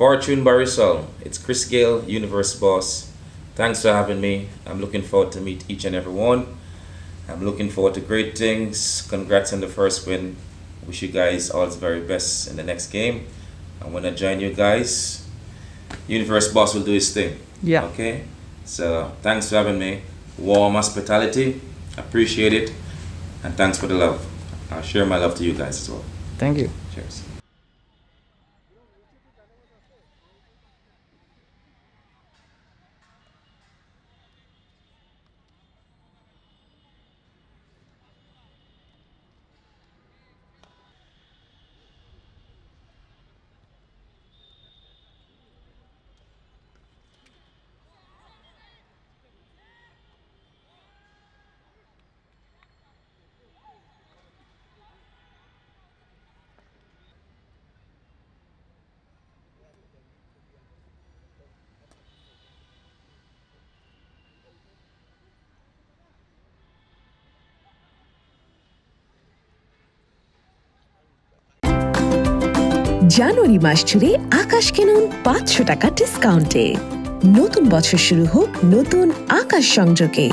Fortune Barisal, it's Chris Gayle, Universe Boss. Thanks for having me. I'm looking forward to meet each and every one. I'm looking forward to great things. Congrats on the first win. Wish you guys all the very best in the next game. I'm gonna join you guys, Universe Boss will do his thing. Yeah. Okay? So thanks for having me. Warm hospitality. Appreciate it. And thanks for the love. I'll share my love to you guys as well. Thank you. Cheers. জানুয়ারি মাস জুড়ে আকাশ কিনুন পাঁচশো টাকা ডিসকাউন্টে নতুন বছর শুরু হোক নতুন আকাশ সংযোগে।